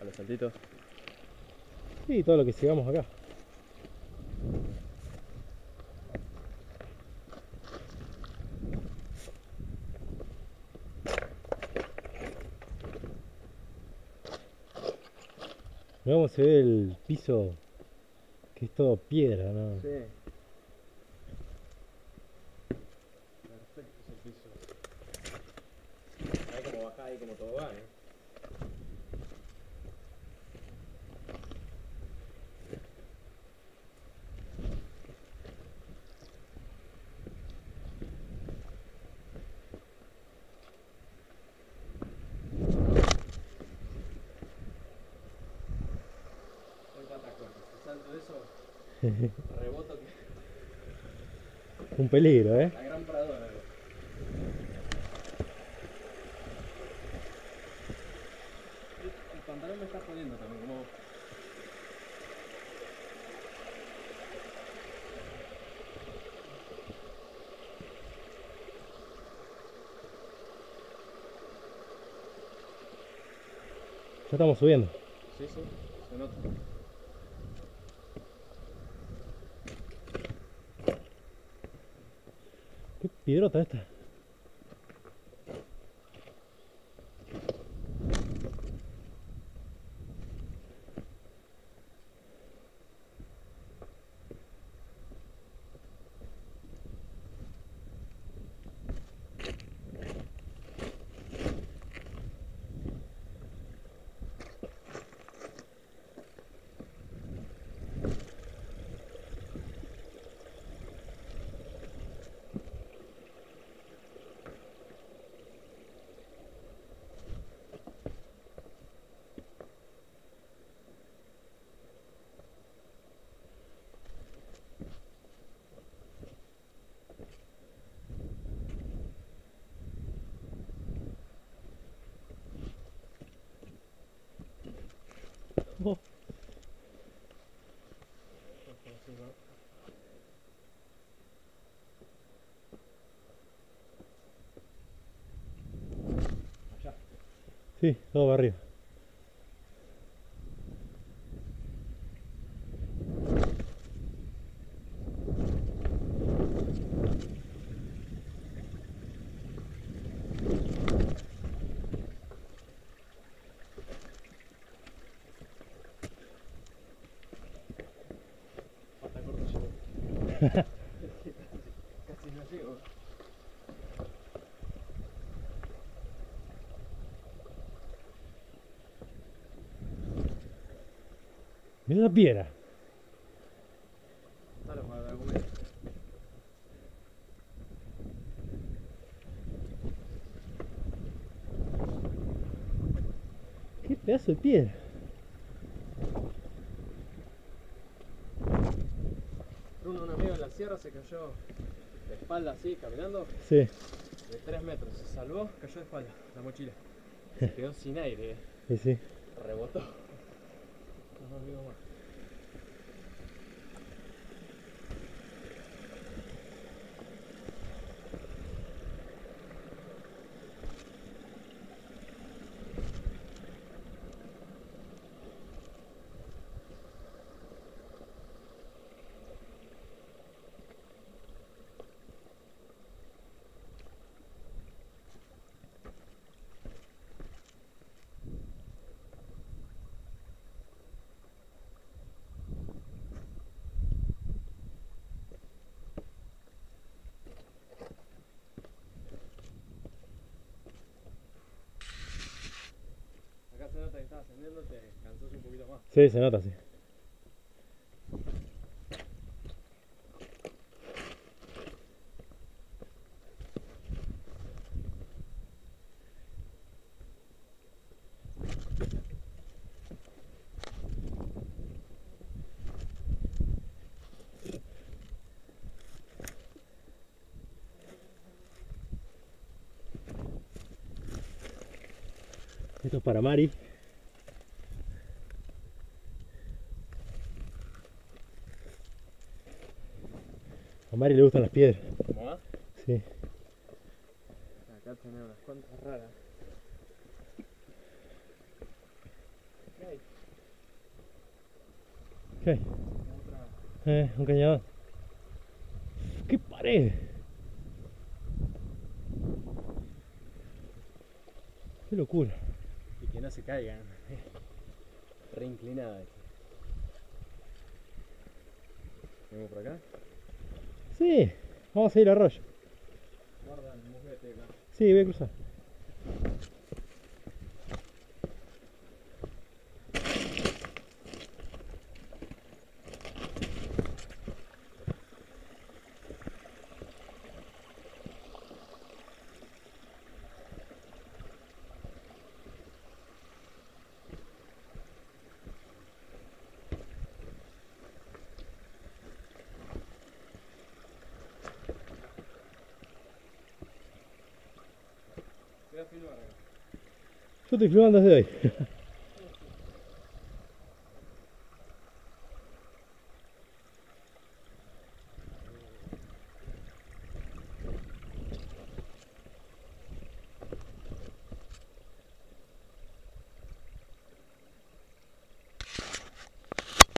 a los saltitos. Sí, todo lo que sigamos acá. Mirá cómo se ve el piso, que es todo piedra, ¿no? Sí. Perfecto ese piso. Ahí como baja ahí como todo va, ¿eh? Eso, reboto que Un peligro, ¿eh? la gran paradora. El pantalón me está jodiendo también, como Ya estamos subiendo. Sí, sí, se nota. Как пирот это? Sí, todo para arriba. Mira la piedra. Dale para dar comer. Qué pedazo de piedra. Bruno, un amigo en la sierra se cayó de espalda así, caminando, Sí. de 3 metros. Se salvó, cayó de espalda, la mochila. Se quedó sin aire, eh. Sí, sí. rebotó. No me olvido más. Acá se nota que estás ascendiendo, te cansás un poquito más. Sí, se nota, sí. Esto es para Mari. A Mari le gustan las piedras. ¿Cómo va? Sí. Acá tenés unas cuantas raras. ¿Qué hay? ¿Qué hay? Eh, un cañadón. ¡Qué pared! ¡Qué locura! Y que no se caigan. Re inclinada. Vengo por acá. Sí, vamos a ir al arroyo. Guarda el mujete acá. Sí, voy a cruzar. Voy a filmar acá. Yo estoy filmando desde hoy.